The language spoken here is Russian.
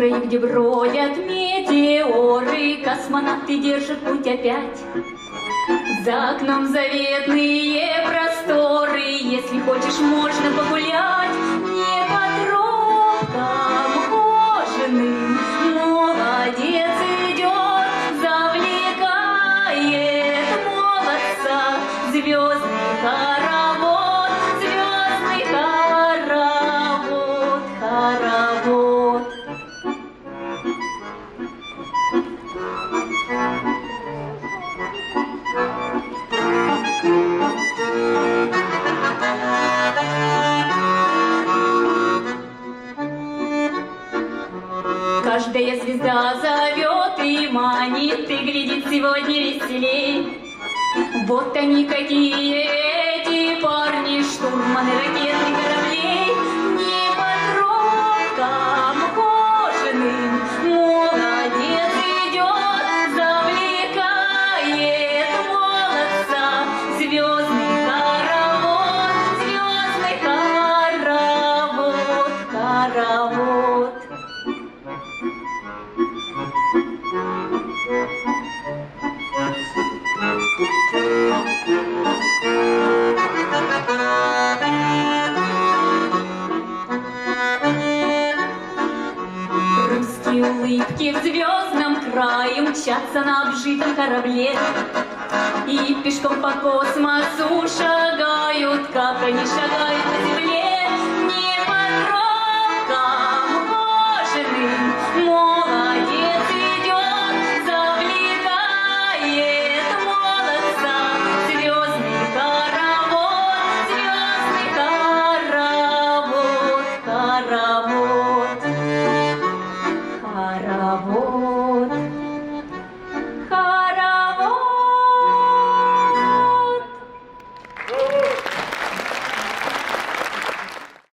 краю, где бродят метеоры, Космонавты держат путь опять. За окном заветные просторы, Если хочешь, можно погулять Каждая звезда зовет и манит, и глядит сегодня веселей. Вот они какие эти Улыбки в звездном крае Мчатся на обжитом корабле. И пешком по космосу шагают Как они шагают